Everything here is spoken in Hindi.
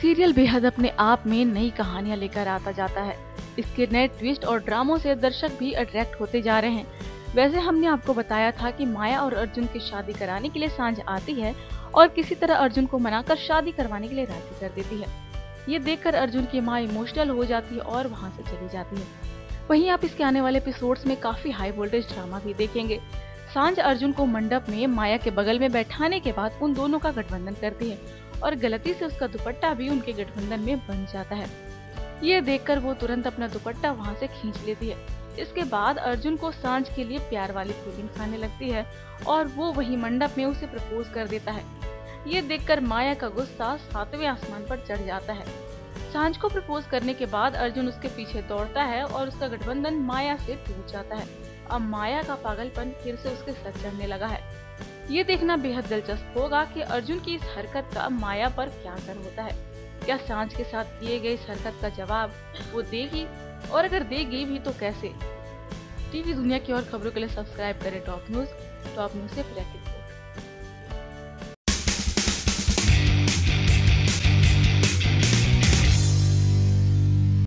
सीरियल बेहद अपने आप में नई कहानियाँ लेकर आता जाता है। इसके नए ट्विस्ट और ड्रामों से दर्शक भी अट्रैक्ट होते जा रहे हैं। वैसे हमने आपको बताया था कि माया और अर्जुन की शादी कराने के लिए साँझ आती है और किसी तरह अर्जुन को मनाकर शादी करवाने के लिए राज़ी कर देती है। ये देखकर अर्जुन की माँ इमोशनल हो जाती है और वहाँ से चली जाती है। वहीं आप इसके आने वाले एपिसोड्स में काफ़ी हाई वोल्टेज ड्रामा भी देखेंगे। साँझ अर्जुन को मंडप में माया के बगल में बैठाने के बाद उन दोनों का गठबंधन करती है और गलती से उसका दुपट्टा भी उनके गठबंधन में बन जाता है। ये देखकर वो तुरंत अपना दुपट्टा वहाँ से खींच लेती है। इसके बाद अर्जुन को साँझ के लिए प्यार वाली फीलिंग आने लगती है और वो वही मंडप में उसे प्रपोज कर देता है। ये देखकर माया का गुस्सा सातवें आसमान पर चढ़ जाता है। साँझ को प्रपोज करने के बाद अर्जुन उसके पीछे दौड़ता है और उसका गठबंधन माया से टूट जाता है। अब माया का पागलपन फिर से उसके सर चढ़ने लगा है। ये देखना बेहद दिलचस्प होगा कि अर्जुन की इस हरकत का माया पर क्या असर होता है। क्या साँझ के साथ किए गए इस हरकत का जवाब वो देगी? और अगर देगी भी तो कैसे? टीवी दुनिया की और खबरों के लिए सब्सक्राइब करें टॉप न्यूज़ टॉप न्यूज़ से